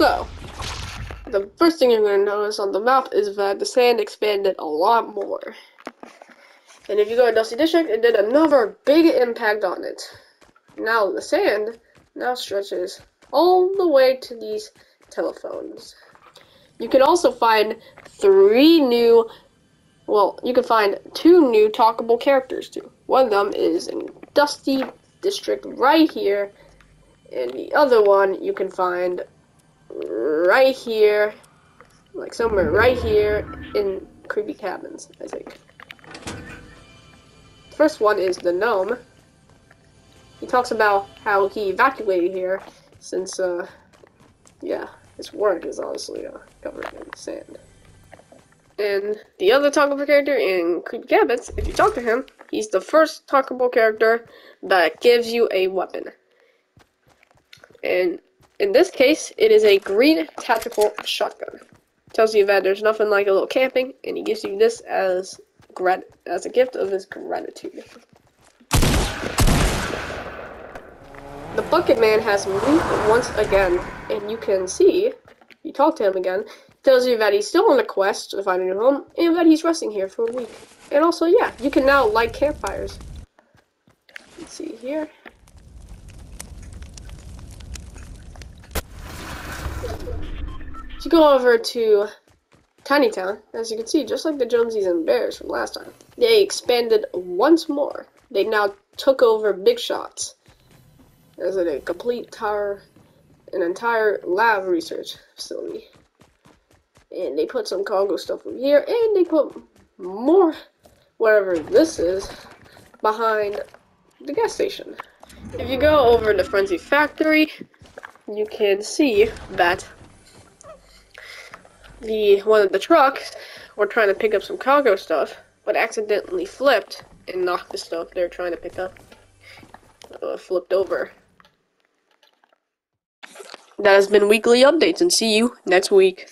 So, the first thing you're going to notice on the map is that the sand expanded a lot more. And if you go to Dusty District, it did another big impact on it. Now the sand now stretches all the way to these telephones. You can also find three new, well, you can find two new talkable characters too. One of them is in Dusty District right here, and the other one you can find right here, like somewhere right here in Creepy Cabins, I think. First one is the gnome. He talks about how he evacuated here since, uh, yeah, his work is honestly uh, covered in sand. And the other talkable character in Creepy Cabins, if you talk to him, he's the first talkable character that gives you a weapon. And in this case, it is a green tactical shotgun. Tells you that there's nothing like a little camping, and he gives you this as grat as a gift of his gratitude. The Bucket Man has moved once again, and you can see, you talk to him again, tells you that he's still on a quest to find a new home, and that he's resting here for a week. And also, yeah, you can now light campfires. Let's see here. If you go over to Tiny Town, as you can see, just like the Jonesies and Bears from last time, they expanded once more. They now took over Big Shots as a complete tower, an entire lab research facility. And they put some cargo stuff over here, and they put more, wherever this is, behind the gas station. If you go over to Frenzy Factory, you can see that the one of the trucks were trying to pick up some cargo stuff, but accidentally flipped and knocked the stuff they were trying to pick up uh, flipped over. That has been weekly updates, and see you next week.